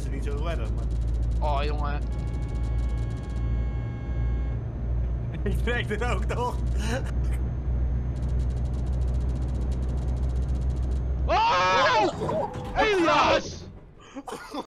is het niet zo redden. maar... Oh jongen. Ik trek dit ook toch? Oh! Elias!